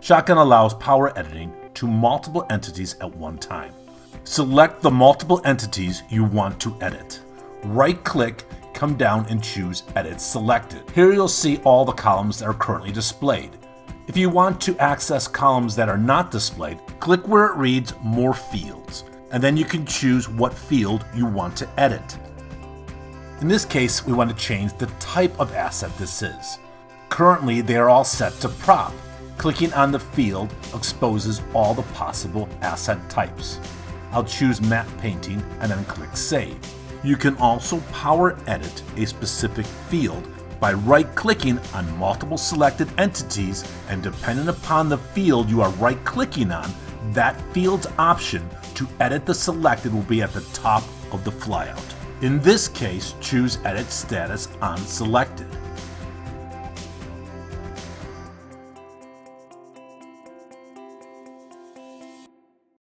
Shotgun allows power editing to multiple entities at one time. Select the multiple entities you want to edit. Right click, come down and choose Edit Selected. Here you'll see all the columns that are currently displayed. If you want to access columns that are not displayed, click where it reads More Fields, and then you can choose what field you want to edit. In this case, we want to change the type of asset this is. Currently, they are all set to prop. Clicking on the field exposes all the possible asset types. I'll choose matte painting and then click Save. You can also power edit a specific field by right-clicking on multiple selected entities and depending upon the field you are right-clicking on, that field's option to edit the selected will be at the top of the flyout. In this case, choose Edit Status on Selected.